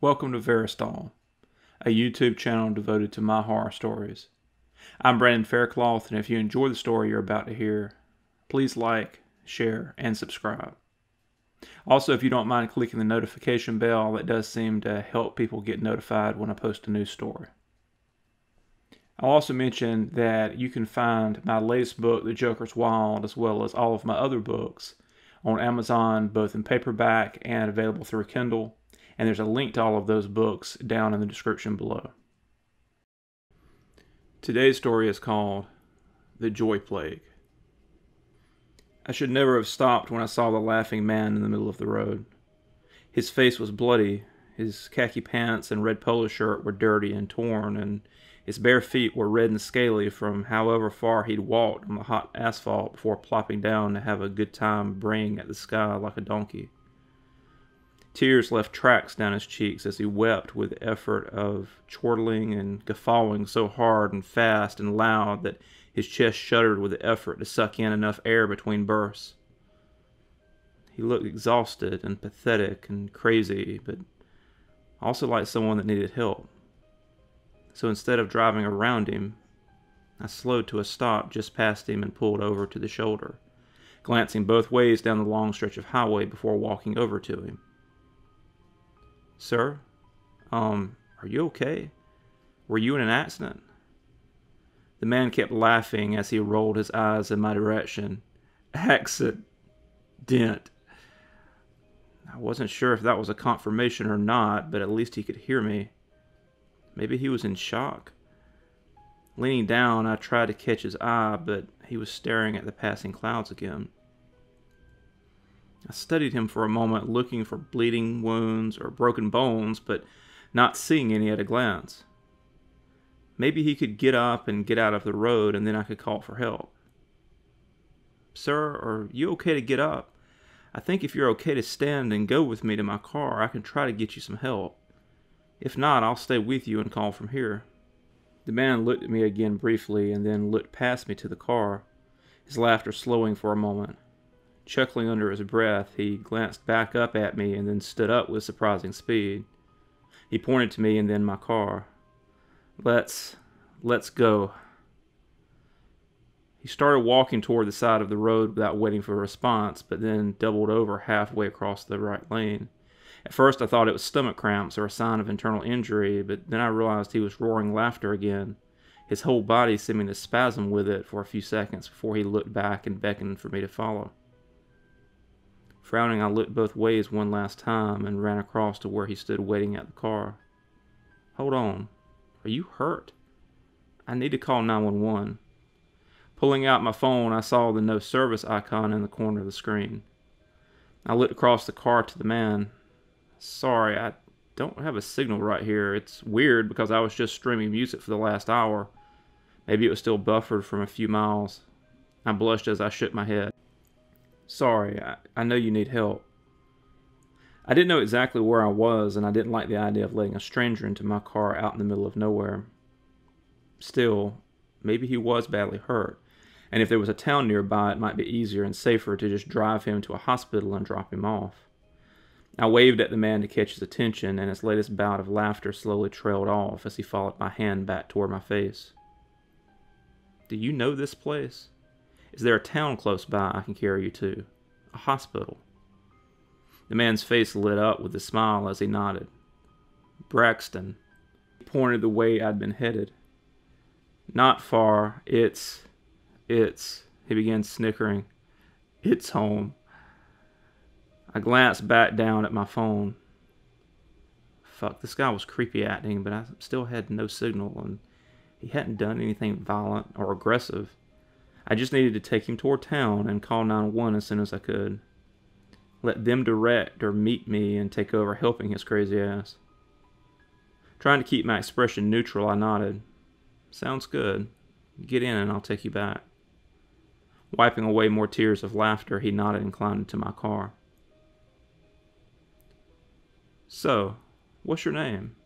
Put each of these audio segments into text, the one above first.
Welcome to Verastahl, a YouTube channel devoted to my horror stories. I'm Brandon Faircloth, and if you enjoy the story you're about to hear, please like, share, and subscribe. Also, if you don't mind clicking the notification bell, that does seem to help people get notified when I post a new story. I'll also mention that you can find my latest book, The Joker's Wild, as well as all of my other books on Amazon, both in paperback and available through Kindle and there's a link to all of those books down in the description below. Today's story is called The Joy Plague. I should never have stopped when I saw the laughing man in the middle of the road. His face was bloody, his khaki pants and red polo shirt were dirty and torn, and his bare feet were red and scaly from however far he'd walked on the hot asphalt before plopping down to have a good time braying at the sky like a donkey. Tears left tracks down his cheeks as he wept with the effort of chortling and guffawing so hard and fast and loud that his chest shuddered with the effort to suck in enough air between bursts. He looked exhausted and pathetic and crazy, but also like someone that needed help. So instead of driving around him, I slowed to a stop just past him and pulled over to the shoulder, glancing both ways down the long stretch of highway before walking over to him. Sir, um, are you okay? Were you in an accident? The man kept laughing as he rolled his eyes in my direction. Accident. I wasn't sure if that was a confirmation or not, but at least he could hear me. Maybe he was in shock. Leaning down, I tried to catch his eye, but he was staring at the passing clouds again. I studied him for a moment, looking for bleeding wounds or broken bones, but not seeing any at a glance. Maybe he could get up and get out of the road, and then I could call for help. Sir, are you okay to get up? I think if you're okay to stand and go with me to my car, I can try to get you some help. If not, I'll stay with you and call from here. The man looked at me again briefly and then looked past me to the car, his laughter slowing for a moment. Chuckling under his breath, he glanced back up at me and then stood up with surprising speed. He pointed to me and then my car. Let's, let's go. He started walking toward the side of the road without waiting for a response, but then doubled over halfway across the right lane. At first I thought it was stomach cramps or a sign of internal injury, but then I realized he was roaring laughter again, his whole body seeming to spasm with it for a few seconds before he looked back and beckoned for me to follow. Frowning, I looked both ways one last time and ran across to where he stood waiting at the car. Hold on. Are you hurt? I need to call 911. Pulling out my phone, I saw the no service icon in the corner of the screen. I looked across the car to the man. Sorry, I don't have a signal right here. It's weird because I was just streaming music for the last hour. Maybe it was still buffered from a few miles. I blushed as I shook my head. Sorry, I, I know you need help. I didn't know exactly where I was, and I didn't like the idea of letting a stranger into my car out in the middle of nowhere. Still, maybe he was badly hurt, and if there was a town nearby, it might be easier and safer to just drive him to a hospital and drop him off. I waved at the man to catch his attention, and his latest bout of laughter slowly trailed off as he followed my hand back toward my face. Do you know this place? Is there a town close by I can carry you to? A hospital? The man's face lit up with a smile as he nodded. Braxton. He pointed the way I'd been headed. Not far. It's. It's. He began snickering. It's home. I glanced back down at my phone. Fuck, this guy was creepy acting, but I still had no signal, and he hadn't done anything violent or aggressive. I just needed to take him toward town and call 911 as soon as I could. Let them direct or meet me and take over helping his crazy ass. Trying to keep my expression neutral, I nodded. Sounds good. Get in and I'll take you back. Wiping away more tears of laughter, he nodded and climbed into my car. So, what's your name?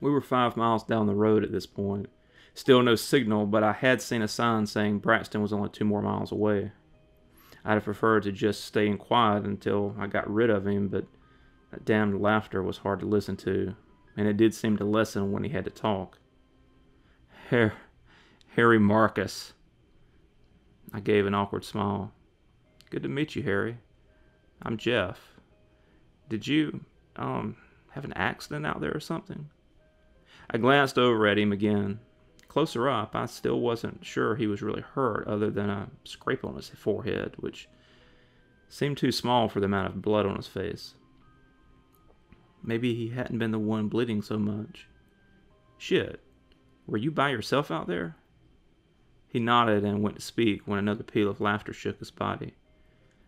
We were five miles down the road at this point, Still no signal, but I had seen a sign saying Braxton was only two more miles away. I'd have preferred to just stay in quiet until I got rid of him, but That damned laughter was hard to listen to, and it did seem to lessen when he had to talk. Her- Harry Marcus. I gave an awkward smile. Good to meet you, Harry. I'm Jeff. Did you, um, have an accident out there or something? I glanced over at him again. Closer up, I still wasn't sure he was really hurt, other than a scrape on his forehead, which seemed too small for the amount of blood on his face. Maybe he hadn't been the one bleeding so much. Shit, were you by yourself out there? He nodded and went to speak when another peal of laughter shook his body.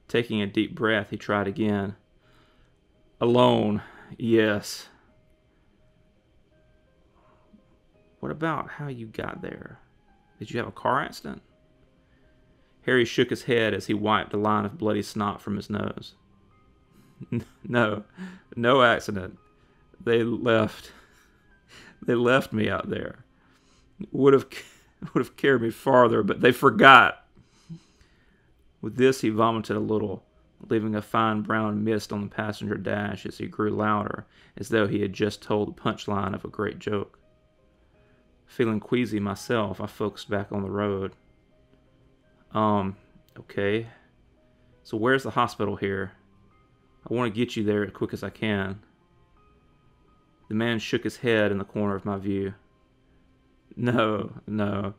Taking a deep breath, he tried again. Alone, yes. What about how you got there? Did you have a car accident? Harry shook his head as he wiped a line of bloody snot from his nose. No, no accident. They left. They left me out there. Would have would have carried me farther, but they forgot. With this, he vomited a little, leaving a fine brown mist on the passenger dash as he grew louder, as though he had just told the punchline of a great joke. Feeling queasy myself, I focused back on the road. Um, okay. So where's the hospital here? I want to get you there as quick as I can. The man shook his head in the corner of my view. No, no.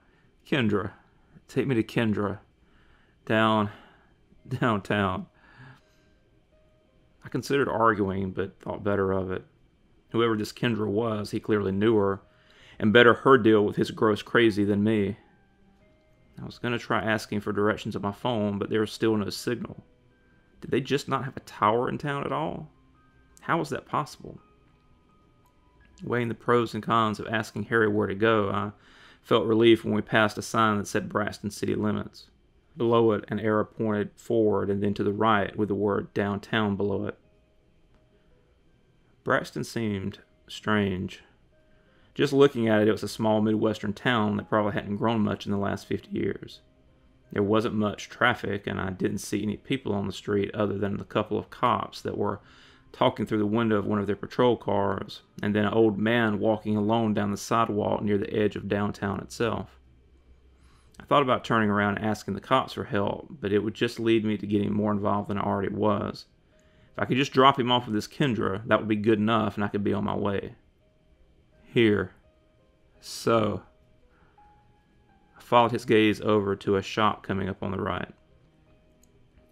Kendra. Take me to Kendra. Down, downtown. I considered arguing, but thought better of it. Whoever this Kendra was, he clearly knew her, and better her deal with his gross crazy than me. I was going to try asking for directions on my phone, but there was still no signal. Did they just not have a tower in town at all? How was that possible? Weighing the pros and cons of asking Harry where to go, I felt relief when we passed a sign that said Braxton city limits. Below it, an arrow pointed forward and then to the right with the word downtown below it. Braxton seemed strange. Just looking at it, it was a small Midwestern town that probably hadn't grown much in the last 50 years. There wasn't much traffic, and I didn't see any people on the street other than the couple of cops that were talking through the window of one of their patrol cars, and then an old man walking alone down the sidewalk near the edge of downtown itself. I thought about turning around and asking the cops for help, but it would just lead me to getting more involved than I already was. If I could just drop him off with this Kendra, that would be good enough, and I could be on my way. Here. So. I followed his gaze over to a shop coming up on the right.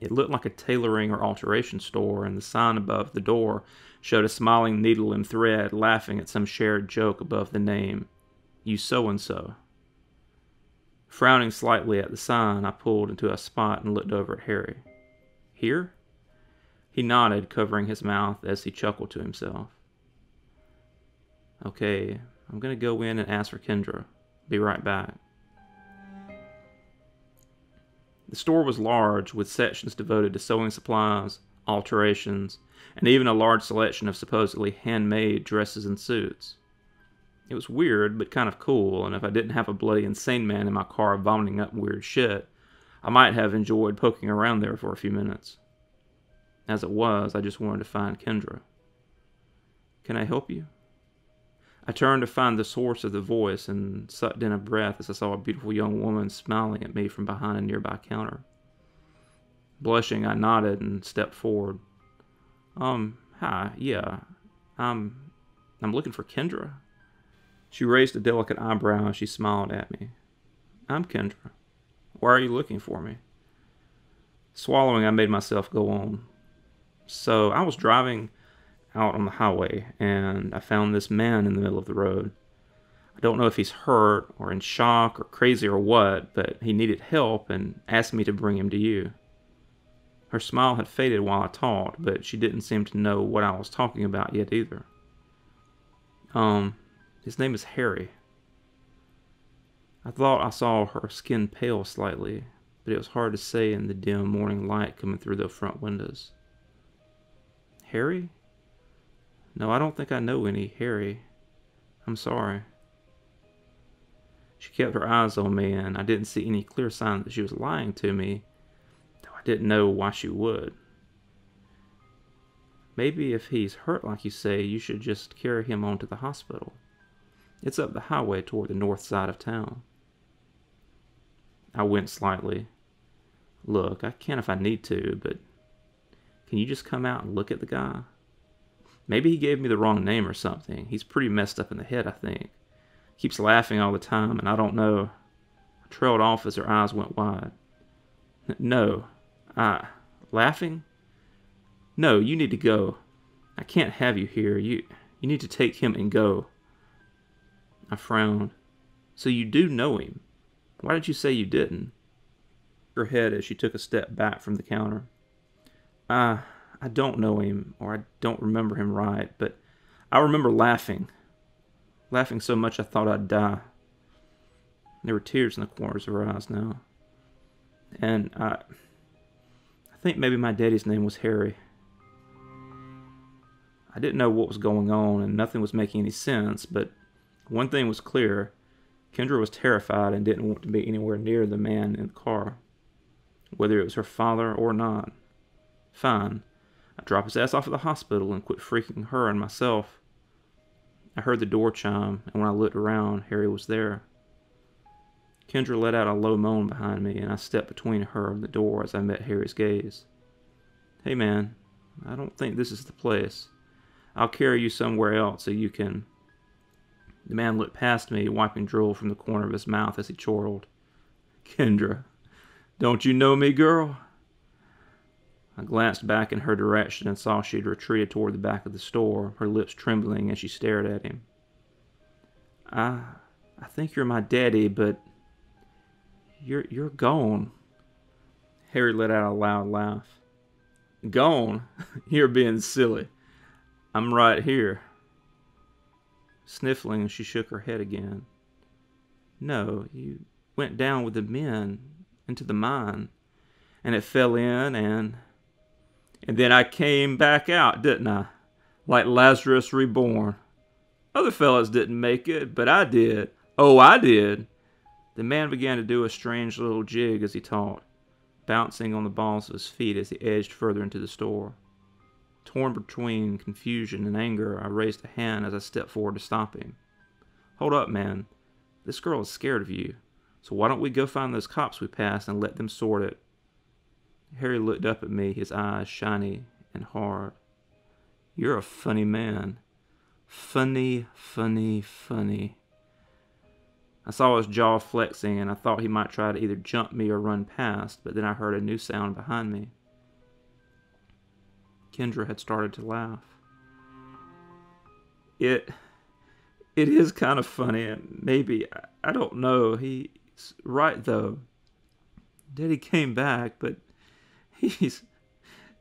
It looked like a tailoring or alteration store, and the sign above the door showed a smiling needle and thread laughing at some shared joke above the name, You So and So. Frowning slightly at the sign, I pulled into a spot and looked over at Harry. Here? He nodded, covering his mouth as he chuckled to himself. Okay, I'm gonna go in and ask for Kendra. Be right back. The store was large, with sections devoted to sewing supplies, alterations, and even a large selection of supposedly handmade dresses and suits. It was weird, but kind of cool, and if I didn't have a bloody insane man in my car vomiting up weird shit, I might have enjoyed poking around there for a few minutes. As it was, I just wanted to find Kendra. Can I help you? I turned to find the source of the voice and sucked in a breath as I saw a beautiful young woman smiling at me from behind a nearby counter. Blushing, I nodded and stepped forward. Um, hi, yeah. I'm I'm looking for Kendra. She raised a delicate eyebrow and she smiled at me. I'm Kendra. Why are you looking for me? Swallowing, I made myself go on. So I was driving out on the highway and I found this man in the middle of the road. I don't know if he's hurt or in shock or crazy or what, but he needed help and asked me to bring him to you. Her smile had faded while I talked, but she didn't seem to know what I was talking about yet either. Um, his name is Harry. I thought I saw her skin pale slightly, but it was hard to say in the dim morning light coming through the front windows. Harry? No, I don't think I know any Harry. I'm sorry. She kept her eyes on me, and I didn't see any clear sign that she was lying to me, though I didn't know why she would. Maybe if he's hurt like you say, you should just carry him on to the hospital. It's up the highway toward the north side of town. I went slightly. Look, I can if I need to, but can you just come out and look at the guy? Maybe he gave me the wrong name or something. He's pretty messed up in the head, I think. Keeps laughing all the time, and I don't know. I trailed off as her eyes went wide. No. I. Laughing? No, you need to go. I can't have you here. You you need to take him and go. I frowned. So you do know him. Why didn't you say you didn't? Her head as she took a step back from the counter. I I don't know him, or I don't remember him right, but I remember laughing. Laughing so much I thought I'd die. There were tears in the corners of her eyes now. And I I think maybe my daddy's name was Harry. I didn't know what was going on, and nothing was making any sense, but one thing was clear. Kendra was terrified and didn't want to be anywhere near the man in the car, whether it was her father or not. Fine. I'd drop his ass off at the hospital and quit freaking her and myself. I heard the door chime, and when I looked around, Harry was there. Kendra let out a low moan behind me, and I stepped between her and the door as I met Harry's gaze. Hey, man, I don't think this is the place. I'll carry you somewhere else so you can. The man looked past me, wiping drool from the corner of his mouth as he chortled. Kendra, don't you know me, girl? I glanced back in her direction and saw she had retreated toward the back of the store, her lips trembling as she stared at him. I I think you're my daddy, but you're you're gone. Harry let out a loud laugh. Gone? you're being silly. I'm right here. Sniffling, she shook her head again. No, you went down with the men into the mine, and it fell in, and. And then I came back out, didn't I? Like Lazarus reborn. Other fellows didn't make it, but I did. Oh, I did. The man began to do a strange little jig as he talked, bouncing on the balls of his feet as he edged further into the store. Torn between confusion and anger, I raised a hand as I stepped forward to stop him. Hold up, man. This girl is scared of you. So why don't we go find those cops we passed and let them sort it? Harry looked up at me, his eyes shiny and hard. You're a funny man. Funny, funny, funny. I saw his jaw flexing and I thought he might try to either jump me or run past, but then I heard a new sound behind me. Kendra had started to laugh. It it is kind of funny. And maybe I don't know. He's right though. Daddy came back, but he's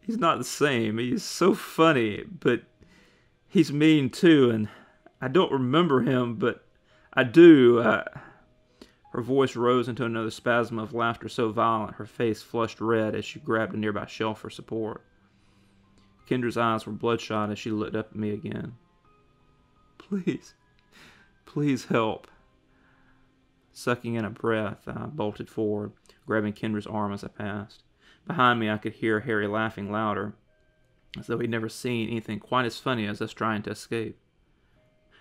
he's not the same. He's so funny, but he's mean too. And I don't remember him, but I do. Uh, her voice rose into another spasm of laughter so violent her face flushed red as she grabbed a nearby shelf for support. Kendra's eyes were bloodshot as she looked up at me again. Please, please help. Sucking in a breath, I bolted forward, grabbing Kendra's arm as I passed. Behind me, I could hear Harry laughing louder, as though he'd never seen anything quite as funny as us trying to escape.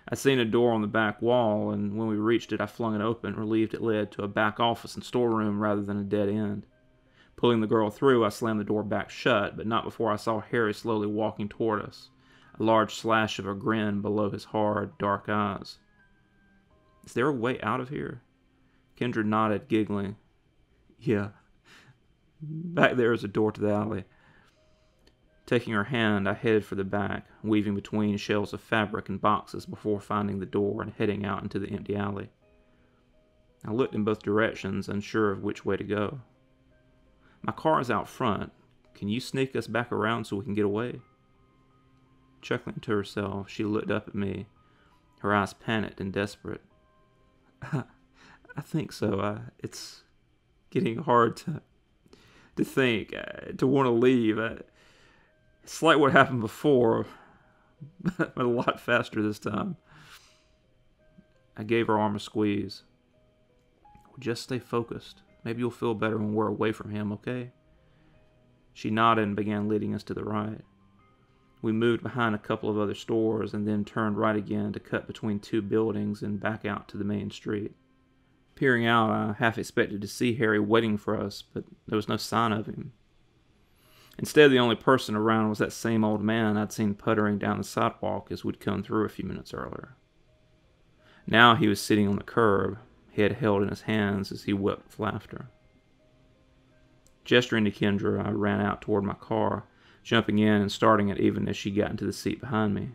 I'd seen a door on the back wall, and when we reached it, I flung it open, relieved it led to a back office and storeroom rather than a dead end. Pulling the girl through, I slammed the door back shut, but not before I saw Harry slowly walking toward us, a large slash of a grin below his hard, dark eyes. Is there a way out of here? Kendra nodded, giggling. Yeah. Back there is a door to the alley. Taking her hand, I headed for the back, weaving between shelves of fabric and boxes before finding the door and heading out into the empty alley. I looked in both directions, unsure of which way to go. My car is out front. Can you sneak us back around so we can get away? Chuckling to herself, she looked up at me, her eyes panicked and desperate. I think so. Uh, it's getting hard to to think, uh, to want to leave. Uh, it's like what happened before, but a lot faster this time. I gave her arm a squeeze. Just stay focused. Maybe you'll feel better when we're away from him, okay? She nodded and began leading us to the right. We moved behind a couple of other stores and then turned right again to cut between two buildings and back out to the main street. Peering out, I half expected to see Harry waiting for us, but there was no sign of him. Instead, the only person around was that same old man I'd seen puttering down the sidewalk as we'd come through a few minutes earlier. Now he was sitting on the curb, head held in his hands as he wept with laughter. Gesturing to Kendra, I ran out toward my car, jumping in and starting it even as she got into the seat behind me.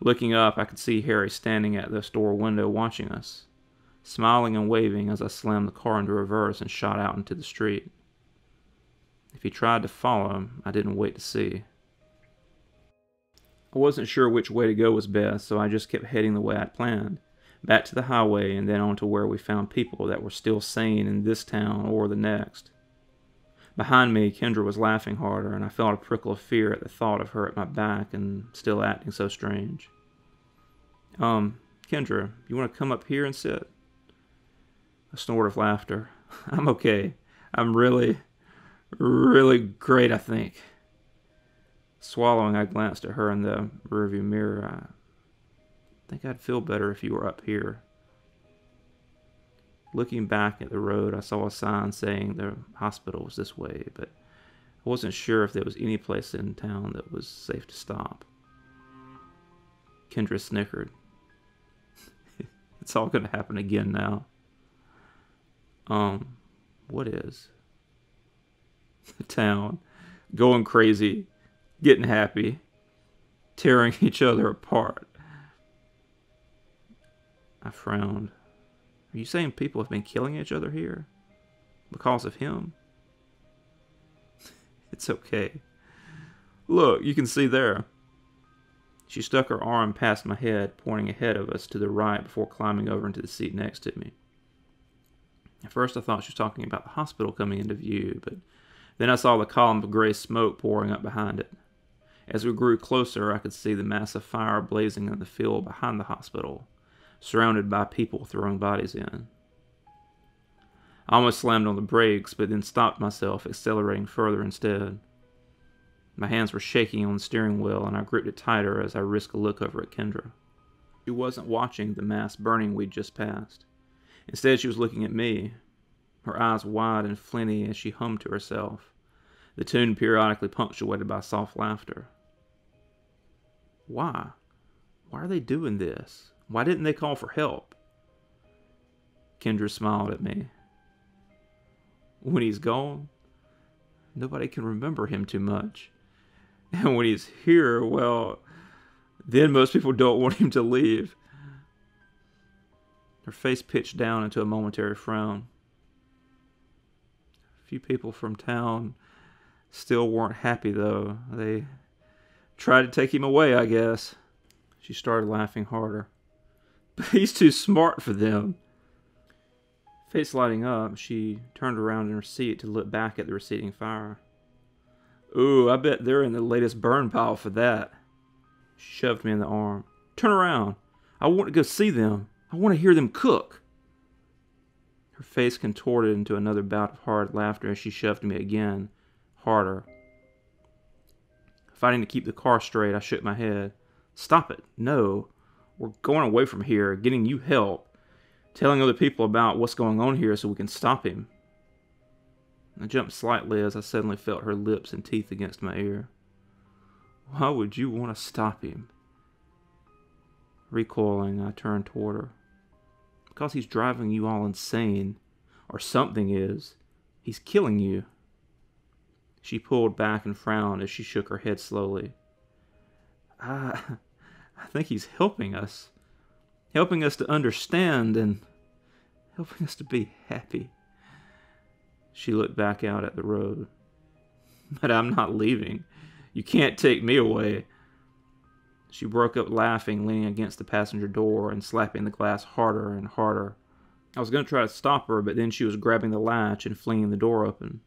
Looking up, I could see Harry standing at the store window watching us, smiling and waving as I slammed the car into reverse and shot out into the street. If he tried to follow him, I didn't wait to see. I wasn't sure which way to go was best, so I just kept heading the way I'd planned, back to the highway and then on to where we found people that were still sane in this town or the next. Behind me, Kendra was laughing harder, and I felt a prickle of fear at the thought of her at my back and still acting so strange. Um, Kendra, you want to come up here and sit? A snort of laughter. I'm okay. I'm really, really great, I think. Swallowing, I glanced at her in the rearview mirror. I think I'd feel better if you were up here. Looking back at the road, I saw a sign saying the hospital was this way, but I wasn't sure if there was any place in town that was safe to stop. Kendra snickered. it's all going to happen again now. Um, what is? The town going crazy, getting happy, tearing each other apart. I frowned. Are you saying people have been killing each other here? Because of him? it's okay. Look, you can see there. She stuck her arm past my head, pointing ahead of us to the right before climbing over into the seat next to me. At first, I thought she was talking about the hospital coming into view, but then I saw the column of gray smoke pouring up behind it. As we grew closer, I could see the massive fire blazing in the field behind the hospital, surrounded by people throwing bodies in. I almost slammed on the brakes, but then stopped myself, accelerating further instead. My hands were shaking on the steering wheel, and I gripped it tighter as I risked a look over at Kendra. She wasn't watching the mass burning we'd just passed. Instead, she was looking at me, her eyes wide and flinty as she hummed to herself, the tune periodically punctuated by soft laughter. Why? Why are they doing this? Why didn't they call for help? Kendra smiled at me. When he's gone, nobody can remember him too much. And when he's here, well, then most people don't want him to leave. Her face pitched down into a momentary frown. A few people from town still weren't happy, though. They tried to take him away, I guess. She started laughing harder. But he's too smart for them. Face lighting up, she turned around in her seat to look back at the receding fire. Ooh, I bet they're in the latest burn pile for that. She shoved me in the arm. Turn around. I want to go see them. I want to hear them cook. Her face contorted into another bout of hard laughter as she shoved me again, harder. Fighting to keep the car straight, I shook my head. Stop it. No. We're going away from here, getting you help, telling other people about what's going on here so we can stop him. I jumped slightly as I suddenly felt her lips and teeth against my ear. Why would you want to stop him? Recoiling, I turned toward her. Because he's driving you all insane. Or something is. He's killing you. She pulled back and frowned as she shook her head slowly. I, I think he's helping us. Helping us to understand and helping us to be happy. She looked back out at the road. But I'm not leaving. You can't take me away. She broke up laughing, leaning against the passenger door and slapping the glass harder and harder. I was going to try to stop her, but then she was grabbing the latch and flinging the door open.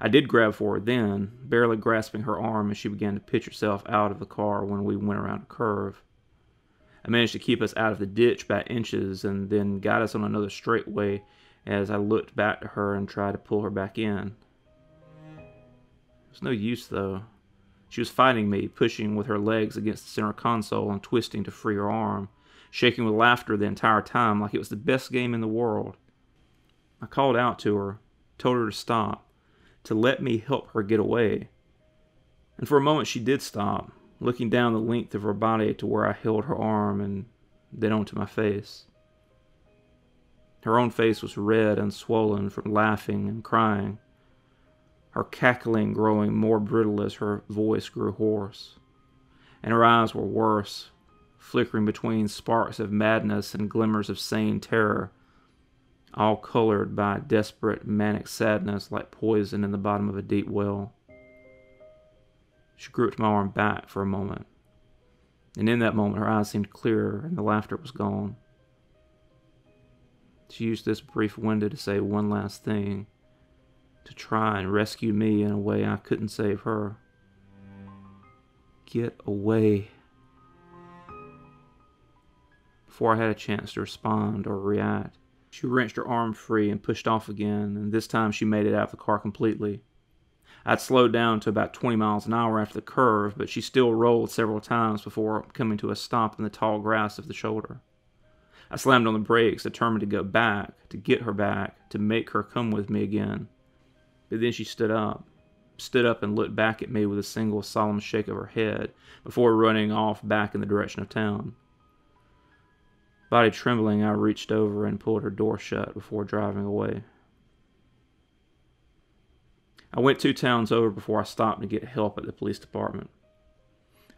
I did grab for her then, barely grasping her arm as she began to pitch herself out of the car when we went around a curve. I managed to keep us out of the ditch by inches and then got us on another straightway as I looked back to her and tried to pull her back in. It was no use, though. She was fighting me, pushing with her legs against the center console and twisting to free her arm, shaking with laughter the entire time like it was the best game in the world. I called out to her, told her to stop, to let me help her get away. And for a moment she did stop, looking down the length of her body to where I held her arm and then onto my face. Her own face was red and swollen from laughing and crying, her cackling growing more brittle as her voice grew hoarse. And her eyes were worse, flickering between sparks of madness and glimmers of sane terror, all colored by desperate, manic sadness like poison in the bottom of a deep well. She gripped my arm back for a moment, and in that moment her eyes seemed clearer and the laughter was gone. She used this brief window to say one last thing, to try and rescue me in a way I couldn't save her. Get away. Before I had a chance to respond or react, she wrenched her arm free and pushed off again, and this time she made it out of the car completely. I'd slowed down to about 20 miles an hour after the curve, but she still rolled several times before coming to a stop in the tall grass of the shoulder. I slammed on the brakes, determined to go back, to get her back, to make her come with me again. But then she stood up, stood up and looked back at me with a single solemn shake of her head before running off back in the direction of town. Body trembling, I reached over and pulled her door shut before driving away. I went two towns over before I stopped to get help at the police department.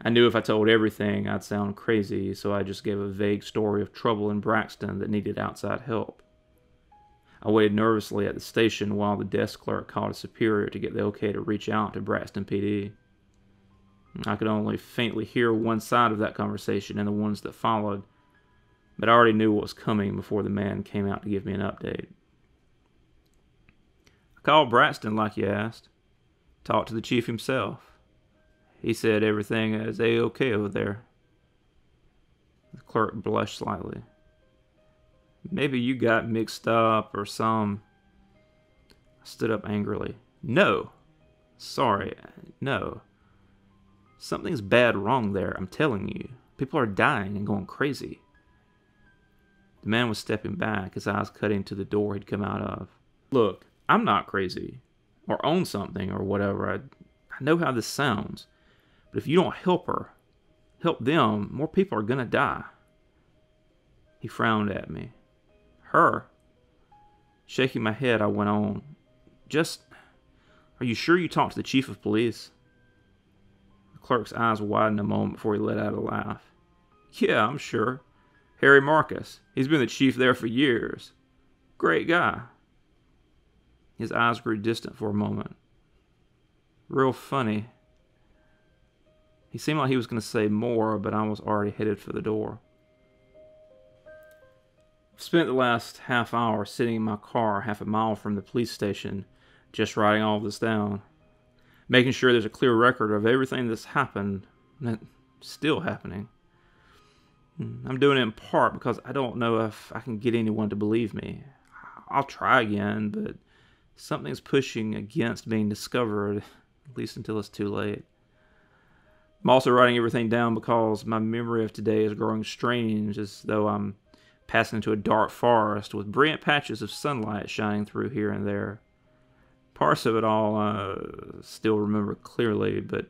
I knew if I told everything, I'd sound crazy, so I just gave a vague story of trouble in Braxton that needed outside help. I waited nervously at the station while the desk clerk called a superior to get the okay to reach out to Braxton PD. I could only faintly hear one side of that conversation and the ones that followed, but I already knew what was coming before the man came out to give me an update. I called Braxton like you asked, talked to the chief himself. He said everything is A-OK over there. The clerk blushed slightly. Maybe you got mixed up or some. I stood up angrily. No. Sorry. No. Something's bad wrong there, I'm telling you. People are dying and going crazy. The man was stepping back, his eyes cutting to the door he'd come out of. Look, I'm not crazy, or own something, or whatever. I, I know how this sounds. But if you don't help her, help them, more people are to die. He frowned at me. Her? Shaking my head, I went on. Just, are you sure you talked to the chief of police? The clerk's eyes widened a moment before he let out a laugh. Yeah, I'm sure. Harry Marcus. He's been the chief there for years. Great guy. His eyes grew distant for a moment. Real funny. He seemed like he was going to say more, but I was already headed for the door. Spent the last half hour sitting in my car half a mile from the police station, just writing all this down, making sure there's a clear record of everything that's happened and still happening. Hmm, I'm doing it in part because I don't know if I can get anyone to believe me. I'll try again, but something's pushing against being discovered, at least until it's too late. I'm also writing everything down because my memory of today is growing strange, as though I'm passing into a dark forest with brilliant patches of sunlight shining through here and there. Parts of it all I uh, still remember clearly, but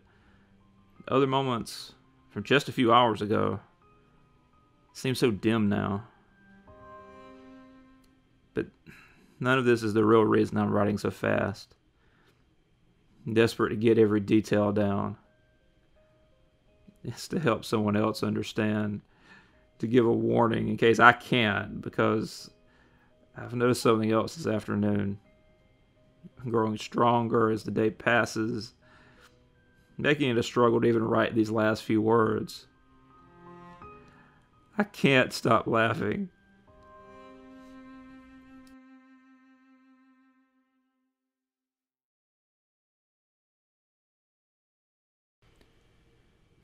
other moments from just a few hours ago seem so dim now. But none of this is the real reason I'm writing so fast. I'm desperate to get every detail down is to help someone else understand, to give a warning in case I can't, because I've noticed something else this afternoon. I'm growing stronger as the day passes, making it a struggle to even write these last few words. I can't stop laughing.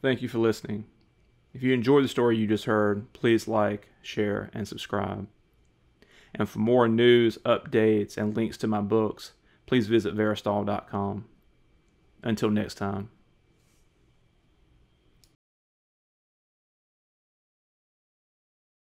Thank you for listening. If you enjoyed the story you just heard, please like, share, and subscribe. And for more news, updates, and links to my books, please visit Verastahl.com. Until next time.